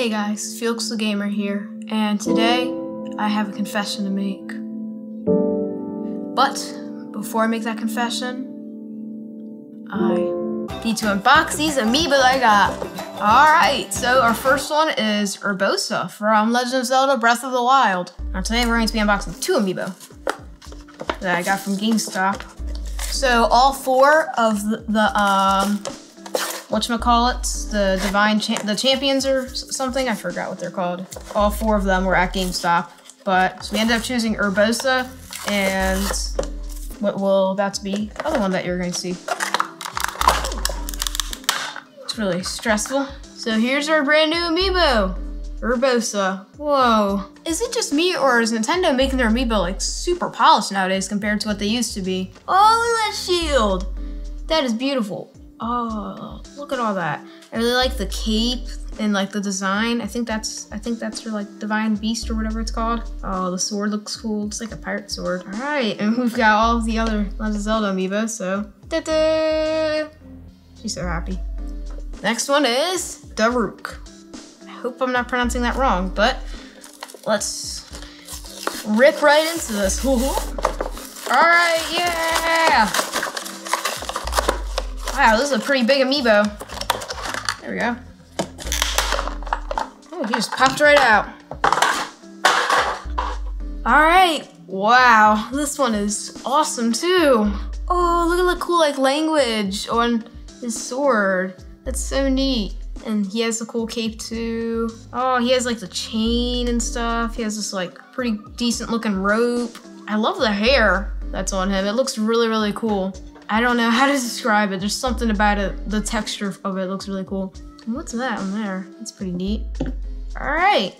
Hey guys, Felix the Gamer here, and today I have a confession to make. But before I make that confession, I need to unbox these amiibo I got. Alright, so our first one is Urbosa from Legend of Zelda Breath of the Wild. Now today we're going to be unboxing two amiibo that I got from GameStop. So all four of the, the um, whatchamacallits, the divine cha- the champions or something. I forgot what they're called. All four of them were at GameStop, but so we ended up choosing Urbosa and what will that be? The other one that you're going to see. It's really stressful. So here's our brand new amiibo, Urbosa. Whoa. Is it just me or is Nintendo making their amiibo like super polished nowadays compared to what they used to be? Oh, look at that shield. That is beautiful. Oh, look at all that. I really like the cape and like the design. I think that's I think that's for like Divine Beast or whatever it's called. Oh, the sword looks cool. It's like a pirate sword. All right, and we've got all of the other Legend of Zelda amiibo. So, da-da! she's so happy. Next one is Daruk. I hope I'm not pronouncing that wrong, but let's rip right into this. all right, yeah. Wow, this is a pretty big amiibo. There we go. Oh, he just popped right out. All right. Wow, this one is awesome too. Oh, look at the cool like language on his sword. That's so neat. And he has a cool cape too. Oh, he has like the chain and stuff. He has this like pretty decent looking rope. I love the hair that's on him. It looks really, really cool. I don't know how to describe it. There's something about it. The texture of it looks really cool. What's that on there? That's pretty neat. All right.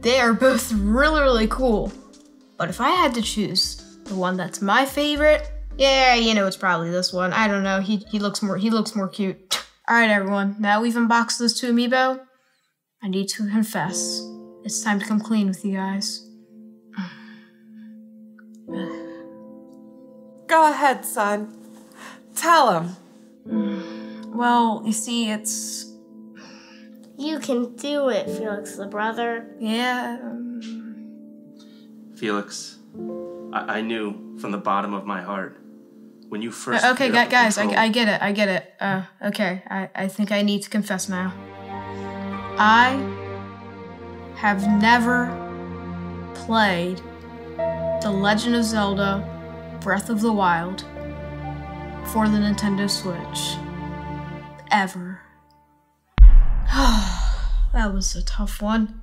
They are both really, really cool. But if I had to choose the one that's my favorite, yeah, you know, it's probably this one. I don't know. He, he looks more, he looks more cute. All right, everyone. Now we've unboxed those two amiibo. I need to confess. It's time to come clean with you guys. Go ahead, son. Tell him. Well, you see, it's You can do it, Felix the brother. yeah. Felix, I, I knew from the bottom of my heart when you first. Uh, Okay, picked gu- up the guys, I, I get it. I get it. Uh, okay, I, I think I need to confess now. I have never played The Legend of Zelda Breath of the Wild for the Nintendo Switch. Ever. that was a tough one.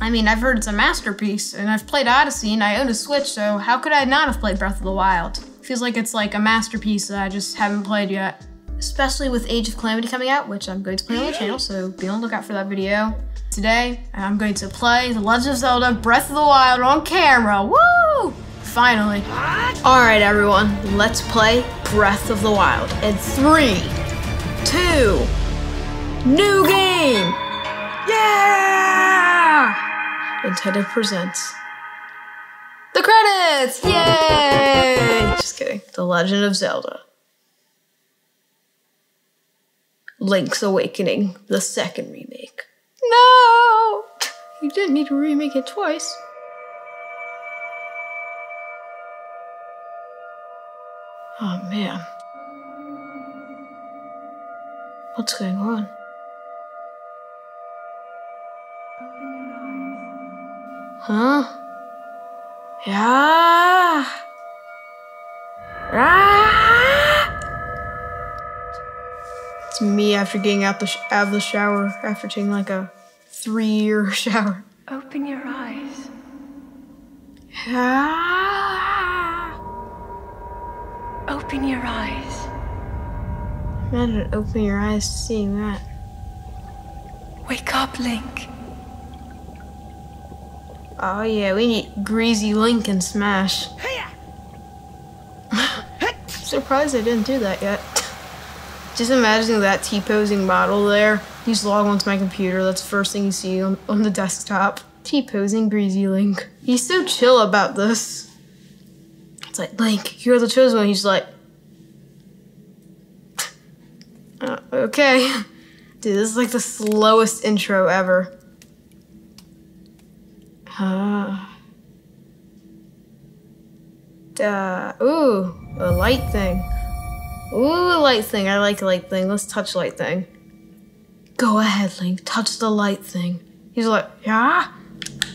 I mean, I've heard it's a masterpiece, and I've played Odyssey, and I own a Switch, so how could I not have played Breath of the Wild? Feels like it's like a masterpiece that I just haven't played yet. Especially with Age of Calamity coming out, which I'm going to play on the channel, so be on the lookout for that video. Today, I'm going to play The Legend of Zelda Breath of the Wild on camera. Woo! Finally. Alright, everyone, let's play Breath of the Wild. In three, two, new game! Yeah! Nintendo presents the credits! Yay! Just kidding. The Legend of Zelda. Link's Awakening, the second remake. No! You didn't need to remake it twice. Oh man. What's going on? Huh? Yeah. Ah! It's me after getting out the sh- out of the shower after taking like a three-year shower. Open your eyes. Ah! Open your eyes. Imagine opening your eyes to seeing that. Wake up, Link. Oh yeah, we need greasy Link and Smash. Surprised I didn't do that yet. Just imagining that T-posing model there. You just log onto my computer, that's the first thing you see on, on the desktop. T-posing Greasy Link. He's so chill about this. It's like, Link, you're the chosen one. He's like, uh, okay. Dude, this is like the slowest intro ever. Uh, uh, ooh, a light thing. Ooh, a light thing. I like a light thing. Let's touch light thing. Go ahead, Link. Touch the light thing. He's like, yeah?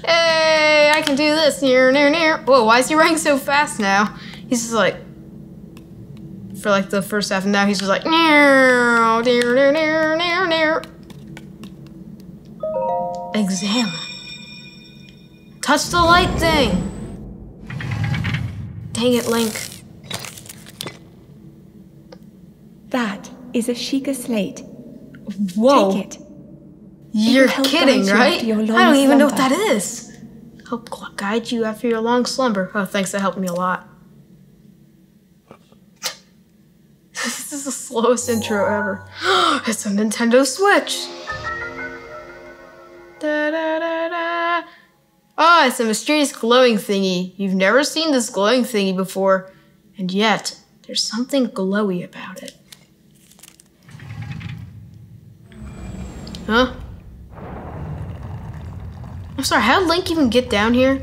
Hey, I can do this. Near, near, near. Whoa, why is he running so fast now? He's just like, for like the first half, and now he's just like, near, near, near, near, near, near. Examine. Touch the light thing. Dang it, Link. That is a Sheikah slate. Whoa. Take it. You're help kidding, you right? long I don't even know what that is. Help gu- guide you after your long slumber. Oh, thanks. That helped me a lot. This is the slowest intro ever. it's a Nintendo Switch. Da, da, da, da. Oh, it's a mysterious glowing thingy. You've never seen this glowing thingy before, and yet there's something glowy about it. Huh? I'm sorry, how did Link even get down here?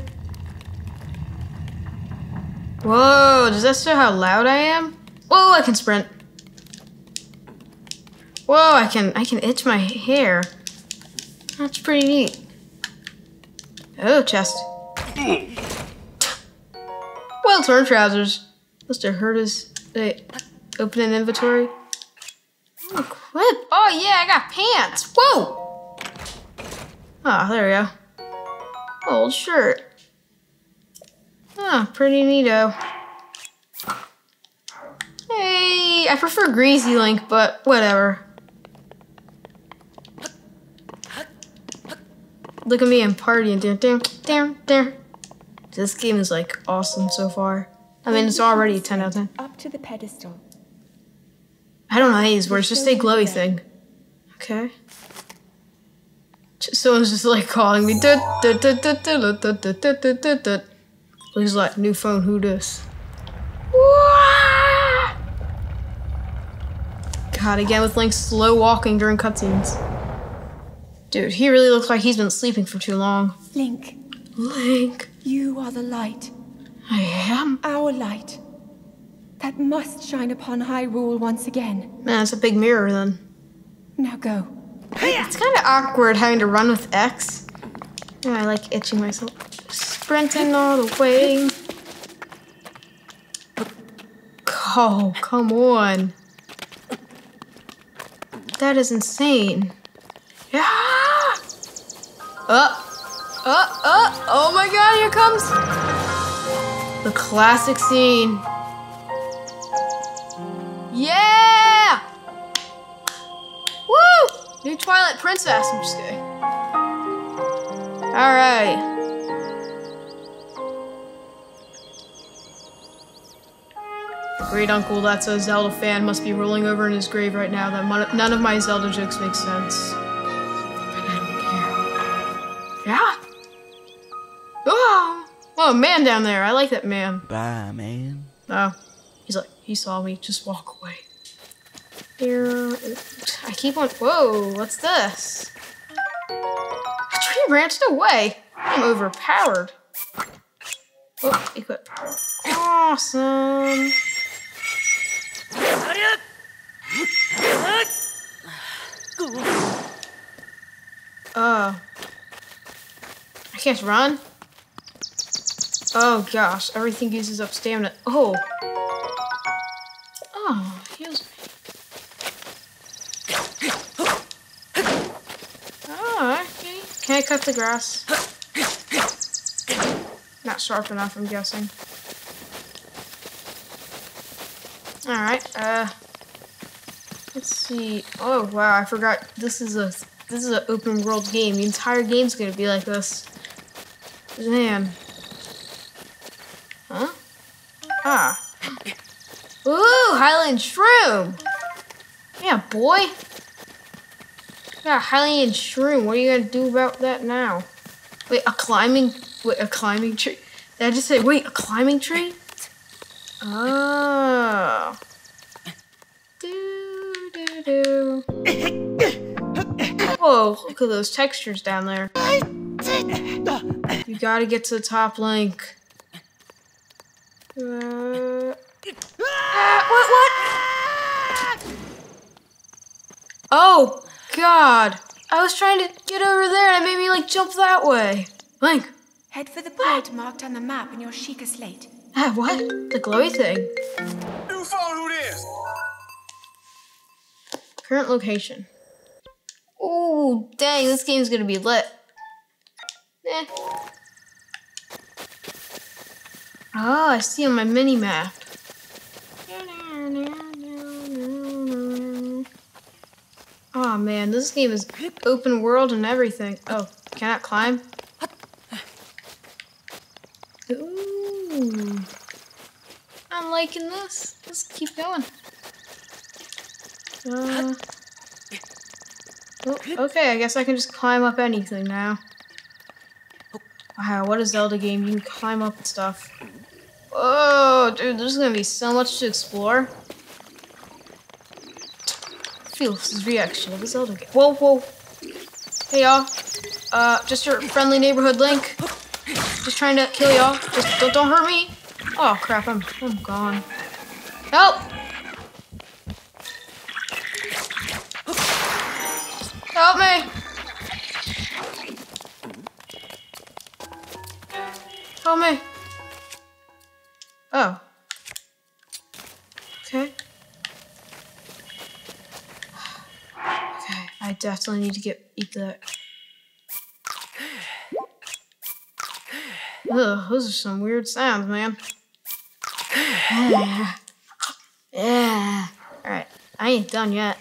Whoa, does that show how loud I am? Whoa, I can sprint. Whoa, I can I can itch my hair. That's pretty neat. Oh, chest. Well torn trousers. Must have hurt us. hey, open an inventory. Oh. Oh yeah, I got pants. Whoa! Oh, there we go. Old shirt. Ah, pretty neato. Hey, I prefer Greasy Link, but whatever. Look at me, I'm partying. Damn, damn, damn, damn. This game is like awesome so far. I mean, it's already 10 out of 10. Up to the pedestal. I don't know how these words, just a glowy thing. Okay. Someone's just like calling me. Looks like new phone, who this? God, again with Link slow walking during cutscenes. Dude, he really looks like he's been sleeping for too long. Link, Link, you are the light, I am. our light. That must shine upon Hyrule once again. Man, it's a big mirror then. Now go. It's kind of awkward having to run with X. Yeah, I like itching myself. Sprinting all the way. Oh, come on. That is insane. Yeah! Uh, uh, uh, oh my god, here comes the classic scene. Yeah! Woo! New Twilight Princess. I'm just kidding. Alright. Great uncle that's a Zelda fan must be rolling over in his grave right now that none of my Zelda jokes make sense. Oh! Man down there. I like that man. Bye, man. Oh. He's like, he saw me. Just walk away. Here. I keep on. Whoa, what's this? A tree branched away. I'm overpowered. Oh, equip. Awesome. Oh. I can't run? Oh gosh, everything uses up stamina. Oh. Oh, heals me. Oh, okay. Can I cut the grass? Not sharp enough, I'm guessing. Alright, uh let's see. Oh wow, I forgot this is a this is an open world game. The entire game's gonna be like this. Man. Highland Shroom! Yeah, boy. Yeah, Highland Shroom. What are you gonna do about that now? Wait, a climbing wait, a climbing tree? Did I just say wait, a climbing tree? Oh. Do do do. Whoa, look at those textures down there. You gotta get to the top link. Uh, what, what? Oh, God. I was trying to get over there and it made me like jump that way. Link. Head for the point marked on the map in your Sheikah slate. Ah, what? The glowy thing. New phone, who this? Current location. Ooh, dang, this game's gonna be lit. Eh. Oh, I see on my mini map. Oh man, this game is open world and everything. Oh, can I climb? Ooh. I'm liking this. Let's keep going. Uh, oh, okay, I guess I can just climb up anything now. Wow, what a Zelda game. You can climb up stuff. Oh, dude, there's gonna be so much to explore. Felix's reaction of a Zelda game. Whoa, whoa. Hey, y'all. Uh, just your friendly neighborhood Link. Just trying to kill y'all. Just don't, don't hurt me. Oh, crap, I'm, I'm gone. Help Okay, I need to get eat that. Ugh, those are some weird sounds, man. yeah. Alright, I ain't done yet.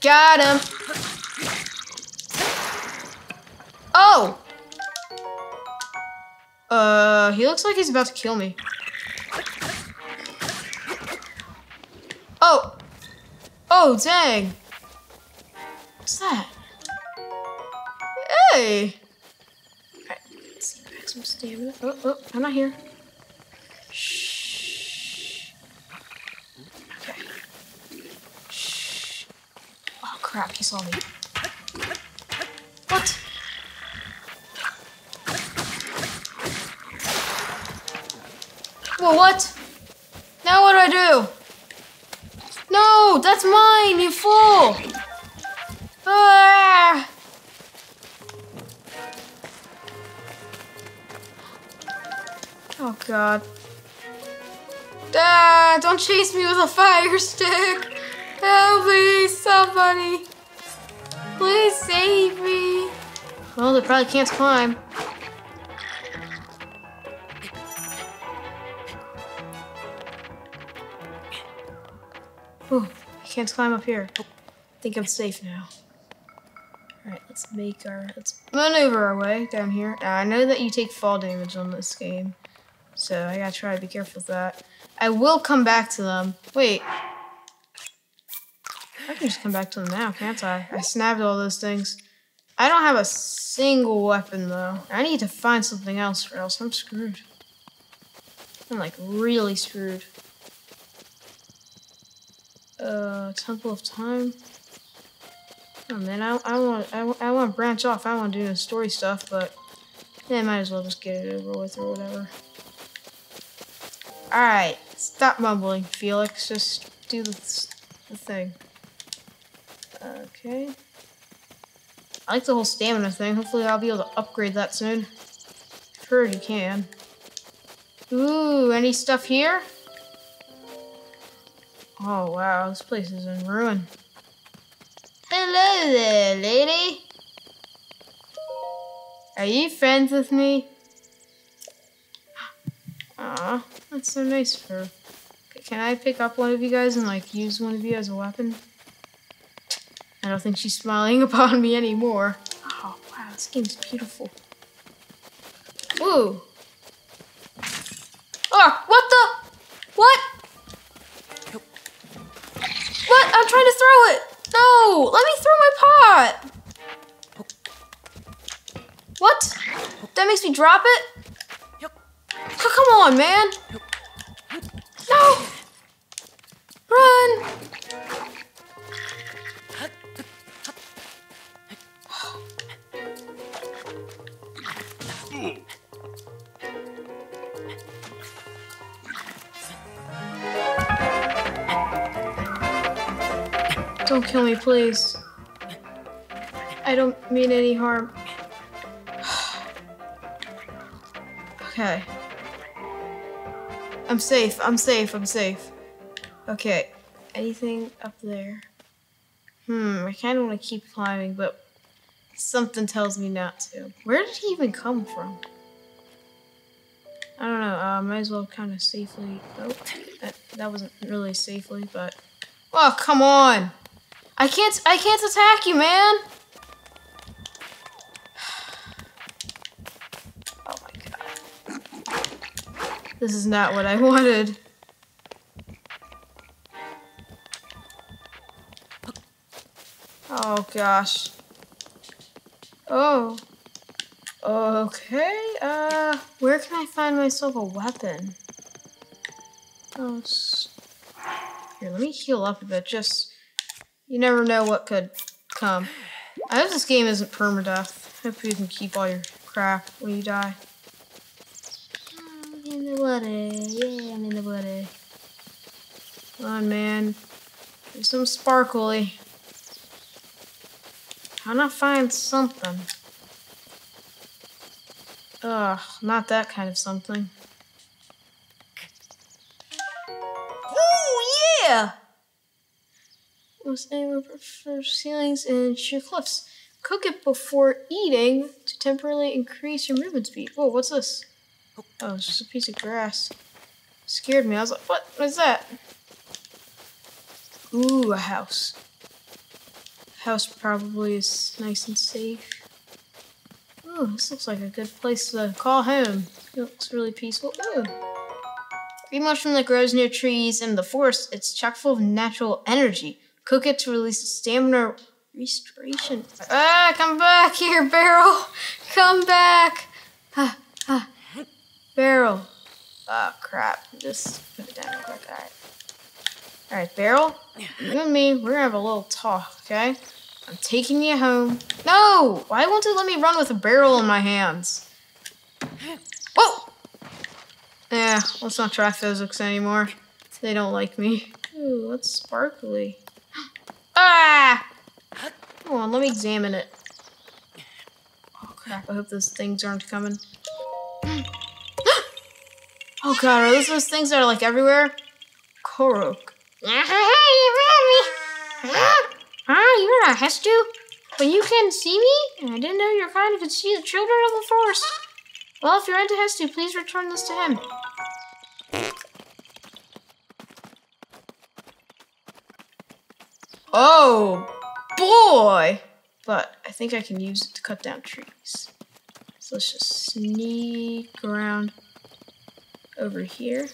Got him! Oh! Uh, he looks like he's about to kill me. Oh! Oh, dang! What's that? Hey! Alright, let's see, back some stamina. Oh, oh, I'm not here. Shh. Okay. Shh. Oh crap, he saw me. What? Well, what? Now what do I do? No, that's mine, you fool! Ah! Oh god. Ah, don't chase me with a fire stick! Help me, somebody! Please save me! Well, they probably can't climb. Ooh, I can't climb up here. I think I'm safe now. Alright, let's make our let's maneuver our way down here. Now, I know that you take fall damage on this game. So I gotta try to be careful with that. I will come back to them. Wait. I can just come back to them now, can't I? I snapped all those things. I don't have a single weapon though. I need to find something else or else I'm screwed. I'm like really screwed. Uh, Temple of Time. Oh man, I, I want I, I want to branch off. I want to do the story stuff, but yeah, I might as well just get it over with or whatever. All right, stop mumbling, Felix. Just do the, the thing. Okay. I like the whole stamina thing. Hopefully, I'll be able to upgrade that soon. I've heard you can. Ooh, any stuff here? Oh wow, this place is in ruin. Hello there, lady. Are you friends with me? Aw, that's so nice her. Can I pick up one of you guys and like use one of you as a weapon? I don't think she's smiling upon me anymore. Oh wow, this game's beautiful. Ooh. Oh, what the? What? What? I'm trying to throw it. No, let me throw my pot. What? That makes me drop it? Come on, man. No. Run. Don't kill me, please. I don't mean any harm. okay. I'm safe. I'm safe. I'm safe. Okay. Anything up there? Hmm. I kind of want to keep climbing, but something tells me not to. Where did he even come from? I don't know. Uh, might as well kind of safely. Oh, that, that wasn't really safely, but. Oh, come on! I can't. I can't attack you, man. Oh my god. This is not what I wanted. Oh gosh. Oh. Okay. Uh, where can I find myself a weapon? Oh. Here, let me heal up a bit. Just you never know what could come. I hope this game isn't permadeath. I Hope you can keep all your crap when you die. I'm in the water. Yeah, I'm in the water. Come on, man. Do some sparkly. How not find something? Ugh, not that kind of something. Ooh, yeah! Most anyone prefers ceilings and sheer cliffs. Cook it before eating to temporarily increase your movement speed. Whoa, what's this? Oh, it's just a piece of grass. Scared me. I was like, what? Is that? Ooh, a house. House probably is nice and safe. Ooh, this looks like a good place to call home. It looks really peaceful. Ooh. Green mushroom that grows near trees in the forest. It's chock full of natural energy. Cook it to release stamina restoration. Ah, come back here, Barrel. Come back. Ah, ah. Barrel. Oh, crap. Just put it down real quick. All right. All right, Barrel. You and me, we're gonna have a little talk, okay? I'm taking you home. No! Why won't it let me run with a barrel in my hands? Whoa! Yeah, let's not try physics anymore. They don't like me. Ooh, what's sparkly? Ah! Come on, let me examine it. Oh crap, I hope those things aren't coming. oh god, are those those things that are like everywhere? Korok. Huh? You're not Hestu? But you can see me? I didn't know your kind could see the children of the forest. Well, if you're into Hestu, please return this to him. Oh, boy! But I think I can use it to cut down trees. So let's just sneak around over here.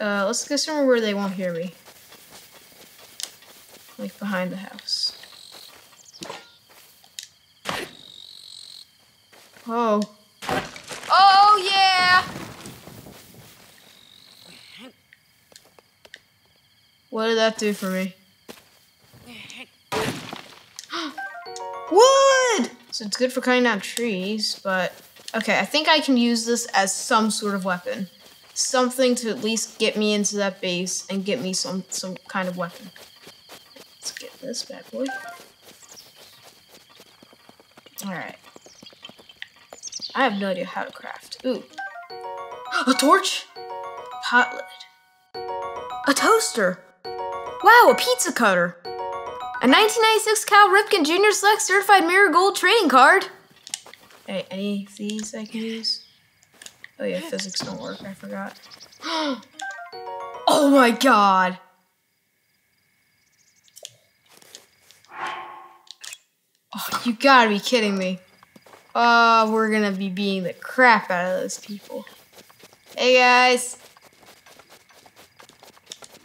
Uh, let's go somewhere where they won't hear me. Like behind the house. Oh. Oh, yeah! What did that do for me? Wood! So it's good for cutting down trees, but okay, I think I can use this as some sort of weapon. Something to at least get me into that base and get me some some kind of weapon. Let's get this bad boy. Alright. I have no idea how to craft. Ooh. A torch? Pot lid. A toaster. Wow, a pizza cutter. A 1996 Cal Ripken Junior Select Certified Mirror Gold trading card. Hey, any of these I can use? Oh yeah, physics don't work, I forgot. oh my god! Oh, you gotta be kidding me. Oh, we're gonna be beating the crap out of those people. Hey guys!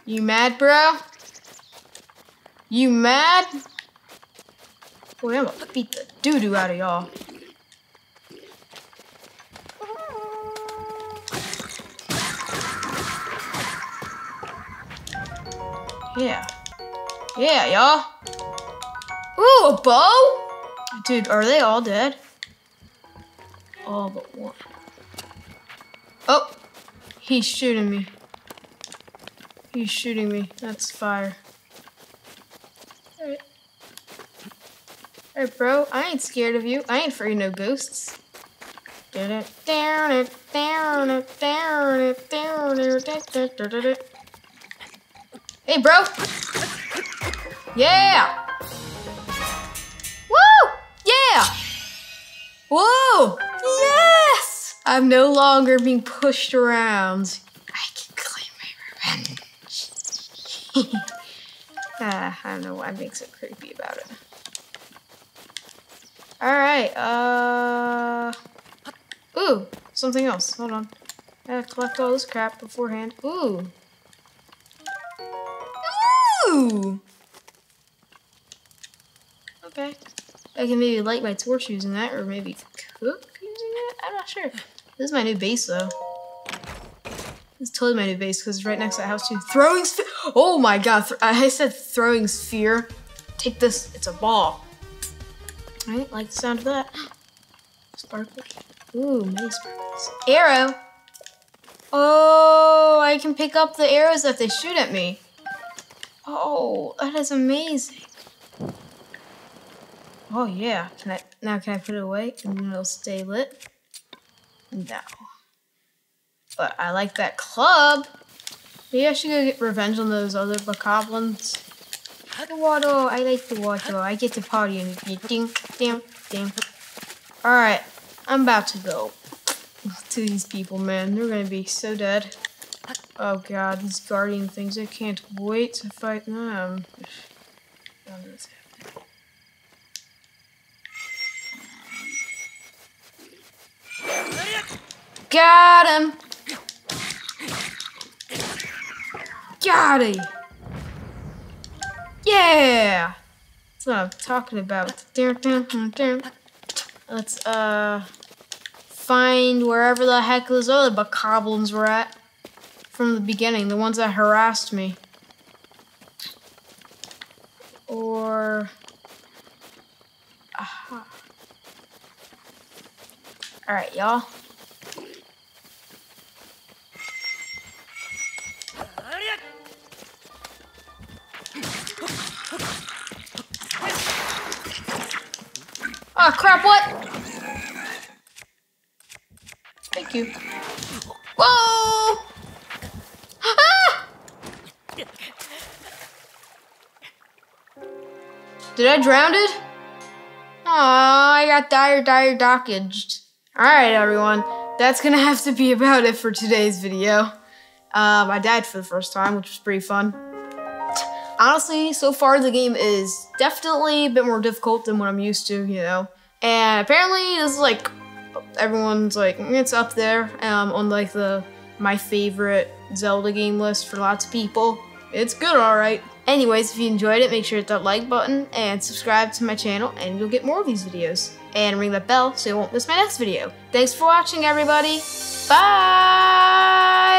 You mad, bro? You mad? Boy, I'm gonna beat the doo doo out of y'all. Yeah. Yeah, y'all. Ooh, a bow? Dude, are they all dead? all but one. Oh, he's shooting me. He's shooting me. That's fire. Alright, bro. I ain't scared of you. I ain't afraid of no ghosts. Down it, down it, down it, down it, down it. Hey, bro. Yeah. Woo! Yeah. Whoa! Yes! I'm no longer being pushed around. I can claim my revenge. ah, I don't know why I'm being so creepy about it. Alright, uh... Ooh, something else. Hold on. I gotta collect all this crap beforehand. Ooh. Ooh! Okay. I can maybe light my torch using that, or maybe cook using it? I'm not sure. This is my new base, though. This is totally my new base, because it's right next to the house, too. Throwing sphere! Oh my god, I said throwing sphere. Take this, it's a ball. I like the sound of that. Sparkle. Ooh, many sparkles. Arrow! Oh, I can pick up the arrows that they shoot at me. Oh, that is amazing. Oh yeah, can I now can I put it away and it'll stay lit? No. But I like that club. Maybe I should go get revenge on those other bokoblins. The water, I like the water. I get to party and ding, ding, ding. Alright, I'm about to go to these people, man. They're gonna be so dead. Oh god, these guardian things, I can't wait to fight them. Got him! Got him! Yeah! That's what I'm talking about. Let's, uh, find wherever the heck those other bokoblins were at from the beginning, the ones that harassed me. Or... Aha. Alright, y'all. Oh crap, what? Thank you. Whoa! Ah! Did I drown it? Aw, I got dire, dire dockaged. Alright, everyone. That's gonna have to be about it for today's video. Um, I died for the first time, which was pretty fun. Honestly, so far the game is definitely a bit more difficult than what I'm used to, you know. And apparently this is like, everyone's like, it's up there um, on like the my favorite Zelda game list for lots of people. It's good, alright. Anyways, if you enjoyed it, make sure to hit that like button and subscribe to my channel and you'll get more of these videos. And ring that bell so you won't miss my next video. Thanks for watching, everybody. Bye!